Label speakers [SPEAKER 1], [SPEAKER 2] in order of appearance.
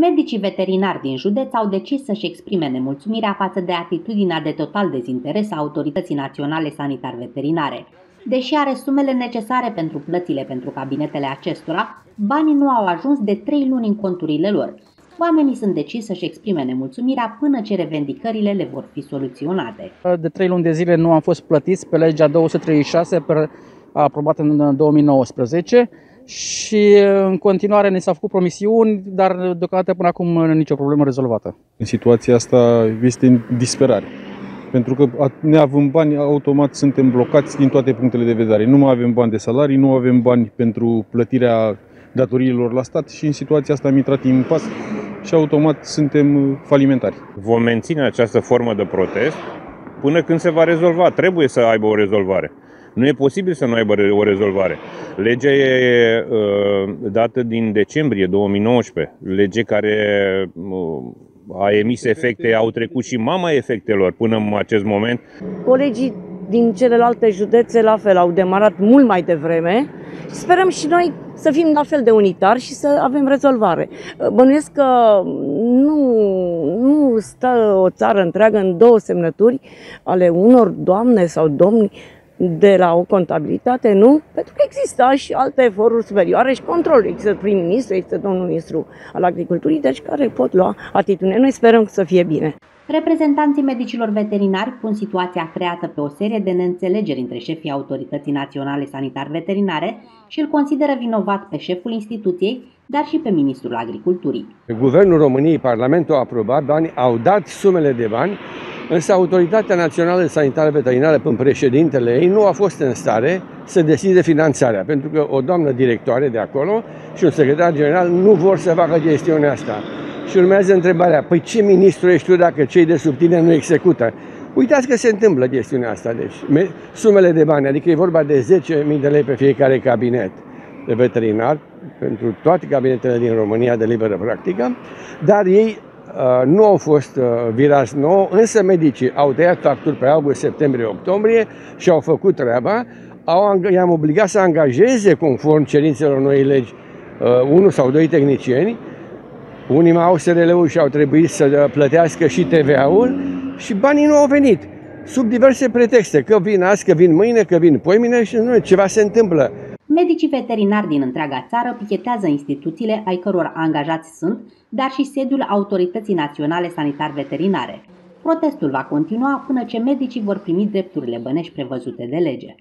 [SPEAKER 1] Medicii veterinari din județ au decis să-și exprime nemulțumirea față de atitudinea de total dezinteres a Autorității Naționale Sanitar-Veterinare. Deși are sumele necesare pentru plățile pentru cabinetele acestora, banii nu au ajuns de trei luni în conturile lor. Oamenii sunt decis să-și exprime nemulțumirea până ce revendicările le vor fi soluționate.
[SPEAKER 2] De trei luni de zile nu am fost plătiți pe legea 236 aprobată în 2019 și în continuare ne s-au făcut promisiuni, dar deocamdată până acum nicio problemă rezolvată.
[SPEAKER 3] În situația asta este în disperare. Pentru că neavând bani, automat suntem blocați din toate punctele de vedere. Nu mai avem bani de salarii, nu avem bani pentru plătirea datoriilor la stat și în situația asta am intrat în pas și automat suntem falimentari.
[SPEAKER 4] Vom menține această formă de protest până când se va rezolva. Trebuie să aibă o rezolvare. Nu e posibil să nu aibă o rezolvare. Legea e uh, dată din decembrie 2019, lege care uh, a emis efecte, au trecut și mama efectelor până în acest moment.
[SPEAKER 5] Colegii din celelalte județe la fel au demarat mult mai devreme și sperăm și noi să fim la fel de unitari și să avem rezolvare. Bănuiesc că nu, nu stă o țară întreagă în două semnături ale unor doamne sau domni de la o contabilitate, nu? Pentru că există și alte foruri superioare și control. Există prim-ministru, există domnul ministru al agriculturii, deci care pot lua atitudine. Noi sperăm să fie bine.
[SPEAKER 1] Reprezentanții medicilor veterinari pun situația creată pe o serie de neînțelegeri între șefii Autorității Naționale Sanitar-Veterinare și îl consideră vinovat pe șeful instituției, dar și pe ministrul agriculturii.
[SPEAKER 6] Guvernul României, Parlamentul a aprobat bani, au dat sumele de bani Însă Autoritatea Națională Sanitară Veterinară, prin președintele ei, nu a fost în stare să decide finanțarea, pentru că o doamnă directoare de acolo și un secretar general nu vor să facă gestiunea asta. Și urmează întrebarea, păi ce ministru ești tu dacă cei de sub tine nu execută? Uitați că se întâmplă gestiunea asta, deci sumele de bani, adică e vorba de 10.000 de lei pe fiecare cabinet de veterinar, pentru toate cabinetele din România de liberă practică, dar ei Uh, nu au fost uh, virați nou, însă medicii au tăiat facturi pe august, septembrie, octombrie și au făcut treaba. Au, i-am obligat să angajeze, conform cerințelor noi legi, uh, unul sau doi tehnicieni. Unii mai au SRL-ul și au trebuit să plătească și TVA-ul și banii nu au venit. Sub diverse pretexte, că vin azi, că vin mâine, că vin poimine și nu, ceva se întâmplă.
[SPEAKER 1] Medicii veterinari din întreaga țară pichetează instituțiile ai căror angajați sunt, dar și sediul Autorității Naționale Sanitar Veterinare. Protestul va continua până ce medicii vor primi drepturile bănești prevăzute de lege.